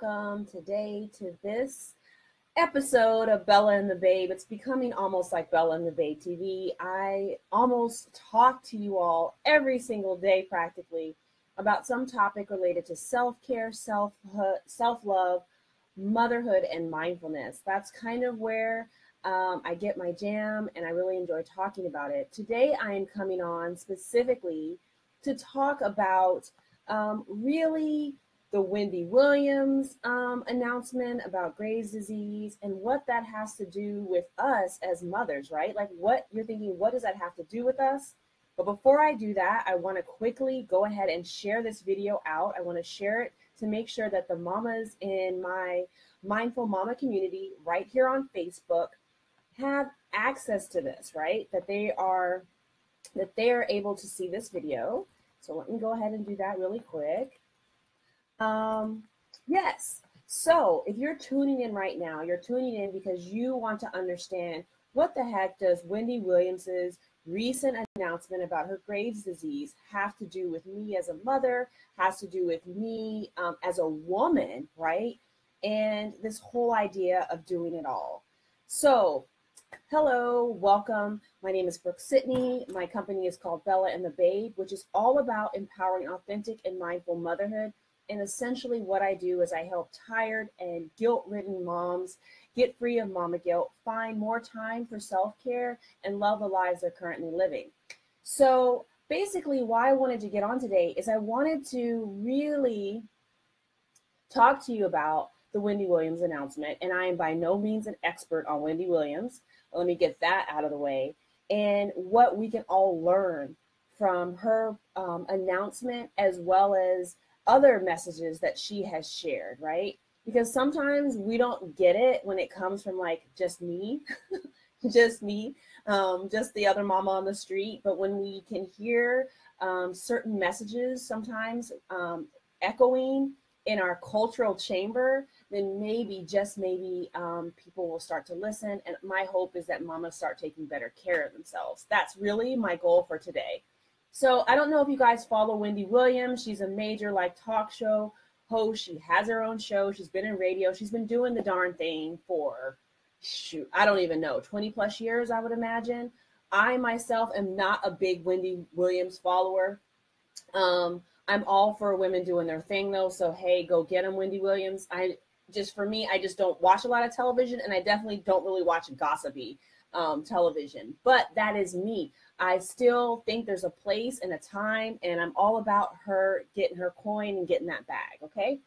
welcome today to this episode of Bella and the Babe. It's becoming almost like Bella and the Babe TV. I almost talk to you all every single day, practically, about some topic related to self care, self self love, motherhood, and mindfulness. That's kind of where um, I get my jam, and I really enjoy talking about it. Today, I am coming on specifically to talk about um, really the Wendy Williams um, announcement about Graves' disease and what that has to do with us as mothers, right? Like, what you're thinking, what does that have to do with us? But before I do that, I want to quickly go ahead and share this video out. I want to share it to make sure that the mamas in my Mindful Mama community right here on Facebook have access to this, right? That they are that they are able to see this video. So let me go ahead and do that really quick. Um, yes. So if you're tuning in right now, you're tuning in because you want to understand what the heck does Wendy Williams's recent announcement about her Graves' disease have to do with me as a mother, has to do with me um, as a woman, right? And this whole idea of doing it all. So, hello, welcome. My name is Brooke Sidney. My company is called Bella and the Babe, which is all about empowering authentic and mindful motherhood and essentially, what I do is I help tired and guilt ridden moms get free of mama guilt, find more time for self care, and love the lives they're currently living. So, basically, why I wanted to get on today is I wanted to really talk to you about the Wendy Williams announcement. And I am by no means an expert on Wendy Williams. Let me get that out of the way. And what we can all learn from her um, announcement, as well as other messages that she has shared, right? Because sometimes we don't get it when it comes from like just me, just me, um, just the other mama on the street. But when we can hear um, certain messages sometimes um, echoing in our cultural chamber, then maybe, just maybe, um, people will start to listen. And my hope is that mamas start taking better care of themselves. That's really my goal for today. So I don't know if you guys follow Wendy Williams. She's a major like talk show host. She has her own show. She's been in radio. She's been doing the darn thing for shoot, I don't even know, 20 plus years, I would imagine. I myself am not a big Wendy Williams follower. Um, I'm all for women doing their thing though. So hey, go get them, Wendy Williams. I just for me, I just don't watch a lot of television, and I definitely don't really watch gossipy um, television. But that is me. I still think there's a place and a time, and I'm all about her getting her coin and getting that bag. Okay.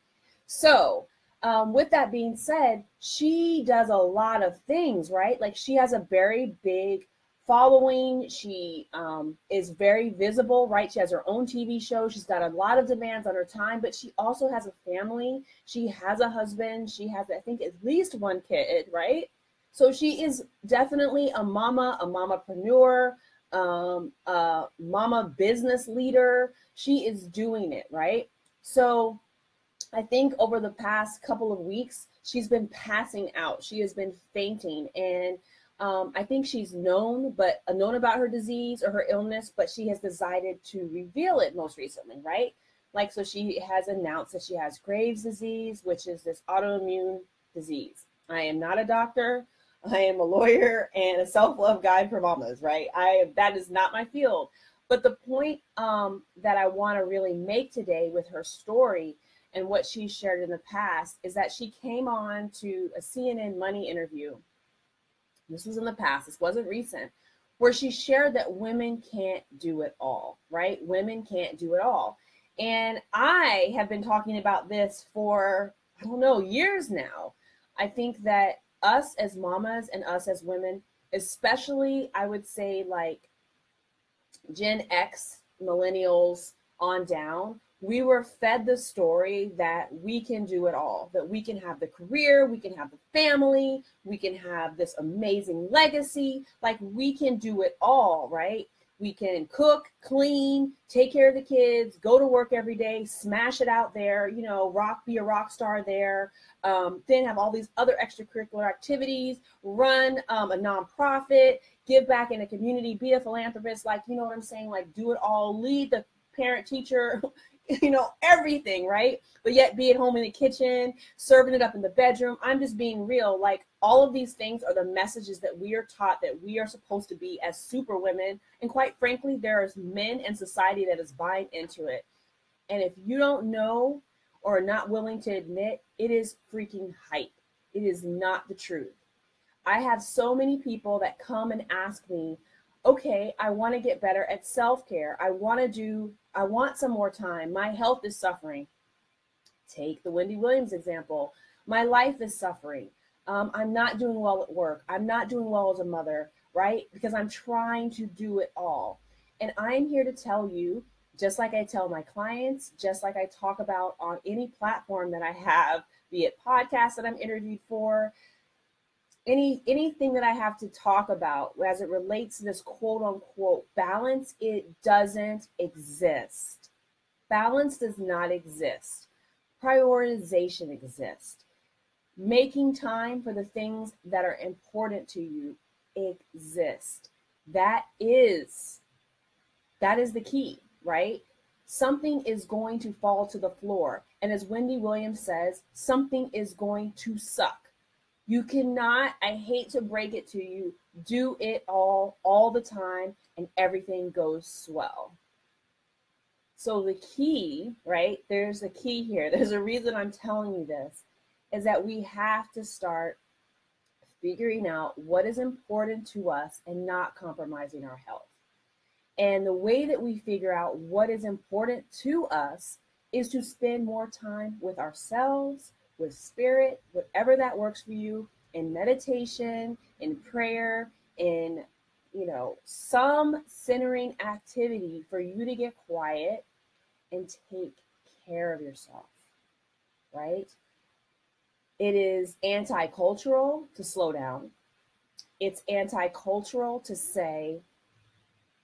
So, um, with that being said, she does a lot of things, right? Like she has a very big following. She um, is very visible, right? She has her own TV show. She's got a lot of demands on her time, but she also has a family. She has a husband. She has, I think, at least one kid, right? So she is definitely a mama, a mamapreneur, um, a mama business leader. She is doing it, right? So I think over the past couple of weeks, she's been passing out. She has been fainting. And um, I think she's known, but uh, known about her disease or her illness, but she has decided to reveal it most recently, right? Like, so she has announced that she has Graves' disease, which is this autoimmune disease. I am not a doctor. I am a lawyer and a self-love guide for mamas, right? I that is not my field. But the point um, that I want to really make today with her story and what she shared in the past is that she came on to a CNN Money interview. This was in the past. This wasn't recent, where she shared that women can't do it all, right? Women can't do it all. And I have been talking about this for, I don't know, years now. I think that us as mamas and us as women, especially I would say like Gen X, millennials on down, we were fed the story that we can do it all, that we can have the career, we can have the family, we can have this amazing legacy, like we can do it all, right? We can cook, clean, take care of the kids, go to work every day, smash it out there, you know, rock, be a rock star there. Um, then have all these other extracurricular activities, run um, a nonprofit, give back in a community, be a philanthropist, like, you know what I'm saying? Like, do it all, lead the parent, teacher, you know, everything, right? But yet be at home in the kitchen, serving it up in the bedroom. I'm just being real. Like all of these things are the messages that we are taught that we are supposed to be as super women. And quite frankly, there is men in society that is buying into it. And if you don't know or are not willing to admit, it is freaking hype. It is not the truth. I have so many people that come and ask me, okay, I want to get better at self care. I want to do, I want some more time. My health is suffering. Take the Wendy Williams example. My life is suffering. Um, I'm not doing well at work. I'm not doing well as a mother, right? Because I'm trying to do it all. And I'm here to tell you, just like I tell my clients, just like I talk about on any platform that I have, be it podcasts that I'm interviewed for, any anything that I have to talk about as it relates to this quote unquote balance, it doesn't exist. Balance does not exist. Prioritization exists. Making time for the things that are important to you exist. That is that is the key, right? Something is going to fall to the floor. And as Wendy Williams says, something is going to suck you cannot, I hate to break it to you, do it all all the time and everything goes swell. So the key, right? There's a key here. There's a reason I'm telling you this is that we have to start figuring out what is important to us and not compromising our health. And the way that we figure out what is important to us is to spend more time with ourselves, with spirit, whatever that works for you, in meditation, in prayer, in you know, some centering activity for you to get quiet and take care of yourself, right? It is anti cultural to slow down. It's anti cultural to say,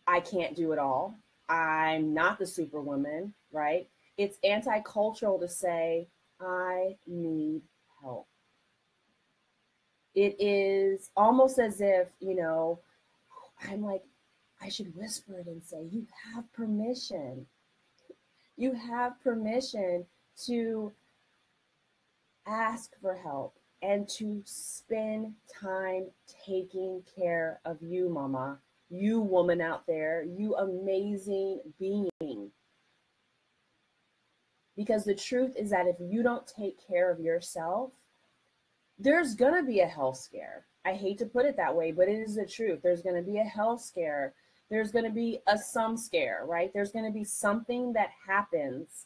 I can't do it all. I'm not the superwoman, right? It's anti cultural to say, I need help. It is almost as if, you know, I'm like, I should whisper it and say, You have permission. You have permission to ask for help and to spend time taking care of you, mama, you woman out there, you amazing being. Because the truth is that if you don't take care of yourself, there's going to be a health scare. I hate to put it that way, but it is the truth. There's going to be a health scare. There's going to be a some scare, right? There's going to be something that happens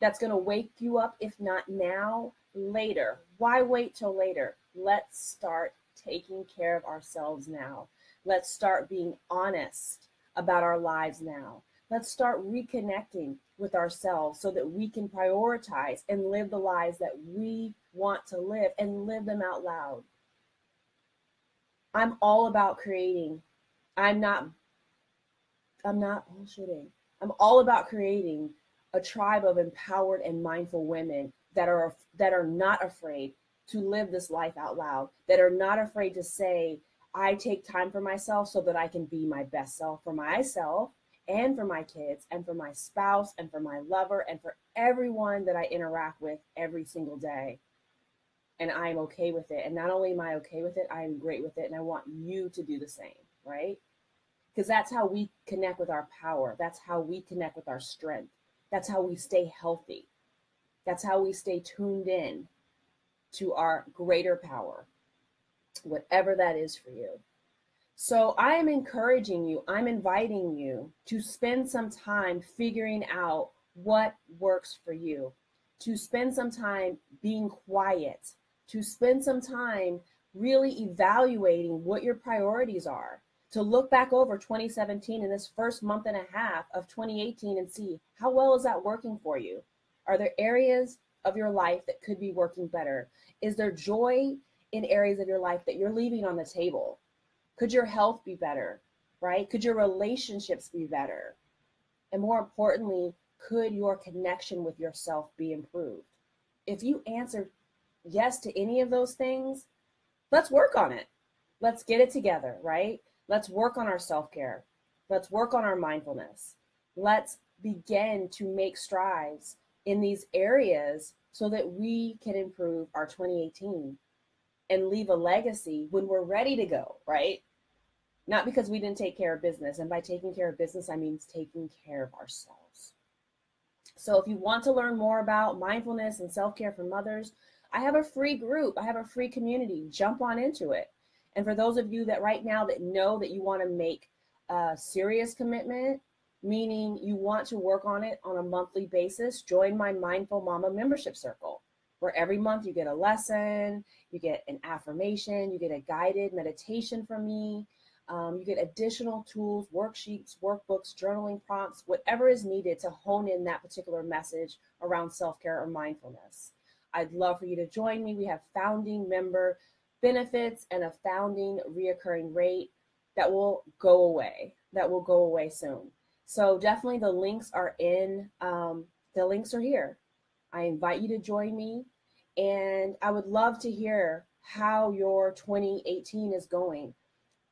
that's going to wake you up, if not now, later. Why wait till later? Let's start taking care of ourselves now. Let's start being honest about our lives now. Let's start reconnecting with ourselves so that we can prioritize and live the lives that we want to live and live them out loud. I'm all about creating. I'm not I'm not oh, bullshitting. I'm all about creating a tribe of empowered and mindful women that are that are not afraid to live this life out loud, that are not afraid to say, I take time for myself so that I can be my best self for myself and for my kids and for my spouse and for my lover and for everyone that I interact with every single day. And I'm okay with it. And not only am I okay with it, I am great with it. And I want you to do the same, right? Because that's how we connect with our power. That's how we connect with our strength. That's how we stay healthy. That's how we stay tuned in to our greater power, whatever that is for you. So I am encouraging you, I'm inviting you to spend some time figuring out what works for you, to spend some time being quiet, to spend some time really evaluating what your priorities are, to look back over 2017 and this first month and a half of 2018 and see how well is that working for you? Are there areas of your life that could be working better? Is there joy in areas of your life that you're leaving on the table? Could your health be better? Right? Could your relationships be better? And more importantly, could your connection with yourself be improved? If you answer yes to any of those things, let's work on it. Let's get it together, right? Let's work on our self care. Let's work on our mindfulness. Let's begin to make strides in these areas so that we can improve our 2018 and leave a legacy when we're ready to go, right? Not because we didn't take care of business. And by taking care of business, I mean taking care of ourselves. So if you want to learn more about mindfulness and self care for mothers, I have a free group, I have a free community. Jump on into it. And for those of you that right now that know that you want to make a serious commitment, meaning you want to work on it on a monthly basis, join my Mindful Mama membership circle, where every month you get a lesson, you get an affirmation, you get a guided meditation from me, um, you get additional tools, worksheets, workbooks, journaling prompts, whatever is needed to hone in that particular message around self care or mindfulness. I'd love for you to join me. We have founding member benefits and a founding reoccurring rate that will go away, that will go away soon. So definitely the links are in, um, the links are here. I invite you to join me and I would love to hear how your 2018 is going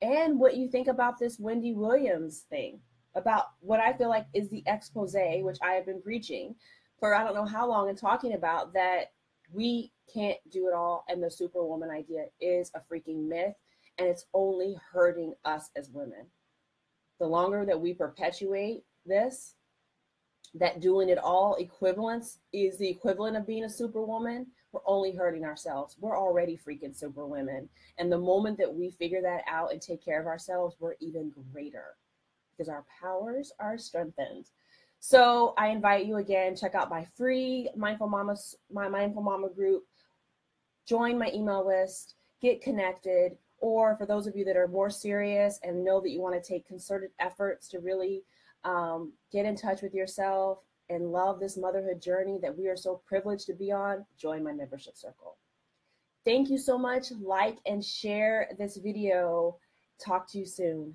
and what you think about this Wendy Williams thing, about what I feel like is the expose, which I have been preaching for I don't know how long and talking about that we can't do it all and the superwoman idea is a freaking myth and it's only hurting us as women. The longer that we perpetuate this, that doing it all equivalence is the equivalent of being a superwoman, we're only hurting ourselves. We're already freaking super women. And the moment that we figure that out and take care of ourselves, we're even greater because our powers are strengthened. So I invite you again, check out my free Mindful Mama, my Mindful Mama group, join my email list, get connected, or for those of you that are more serious and know that you want to take concerted efforts to really um, get in touch with yourself and love this motherhood journey that we are so privileged to be on, join my membership circle. Thank you so much. Like and share this video. Talk to you soon.